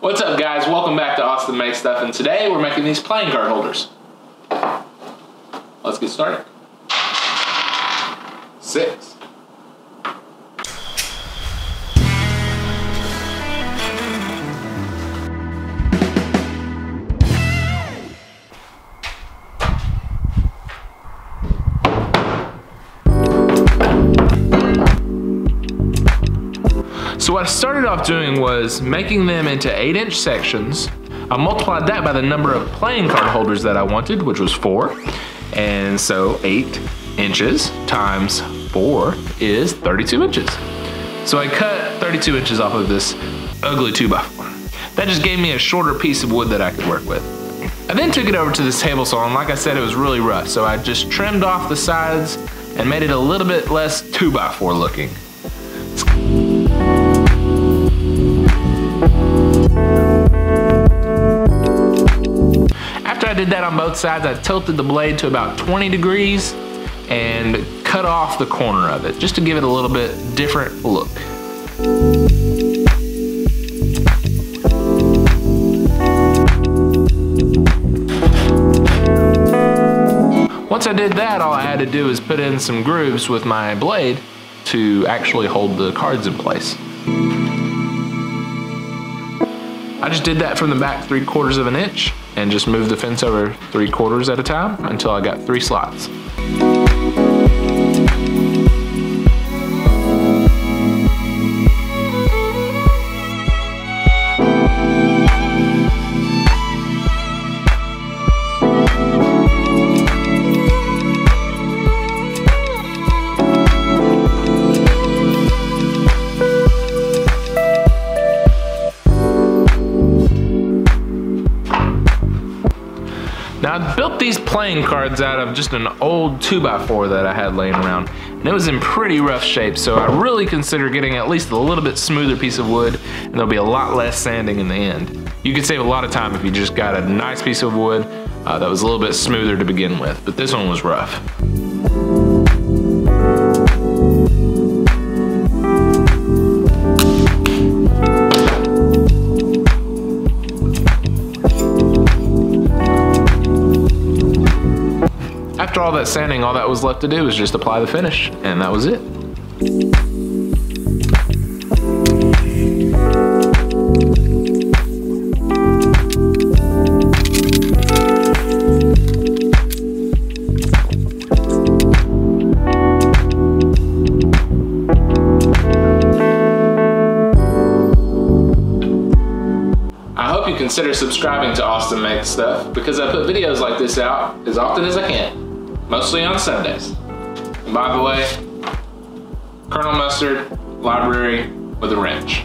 What's up guys? Welcome back to Austin Makes Stuff and today we're making these playing card holders. Let's get started. Six. So what I started off doing was making them into 8 inch sections. I multiplied that by the number of playing card holders that I wanted, which was 4. And so 8 inches times 4 is 32 inches. So I cut 32 inches off of this ugly 2x4. That just gave me a shorter piece of wood that I could work with. I then took it over to this table saw and like I said it was really rough so I just trimmed off the sides and made it a little bit less 2x4 looking. After I did that on both sides, I tilted the blade to about 20 degrees and cut off the corner of it, just to give it a little bit different look. Once I did that, all I had to do is put in some grooves with my blade to actually hold the cards in place. I just did that from the back three quarters of an inch and just moved the fence over three quarters at a time until I got three slots. Now I built these playing cards out of just an old 2x4 that I had laying around and it was in pretty rough shape so I really consider getting at least a little bit smoother piece of wood and there'll be a lot less sanding in the end. You could save a lot of time if you just got a nice piece of wood uh, that was a little bit smoother to begin with but this one was rough. After all that sanding, all that was left to do was just apply the finish, and that was it. I hope you consider subscribing to Austin Makes Stuff because I put videos like this out as often as I can, mostly on Sundays. And by the way, Colonel Mustard, library with a wrench.